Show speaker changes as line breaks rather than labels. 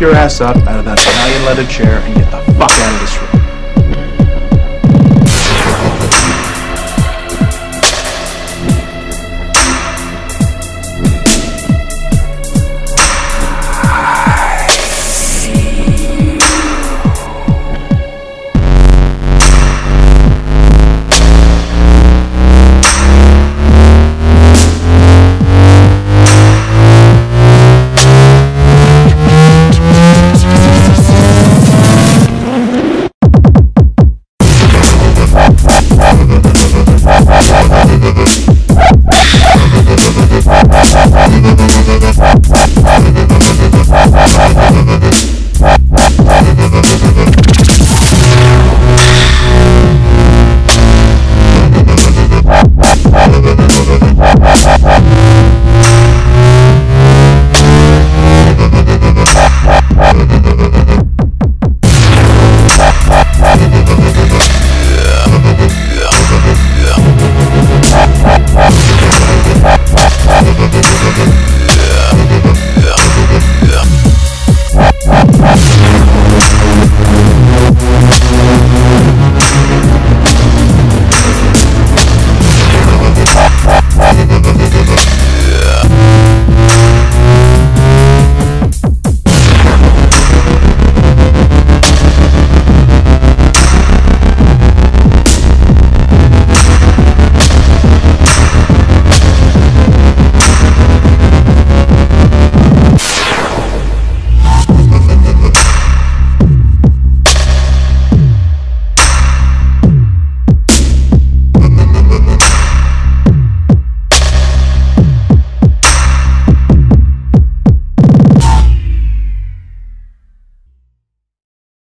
Your ass up out of that Italian leather chair and get the fuck out of this room.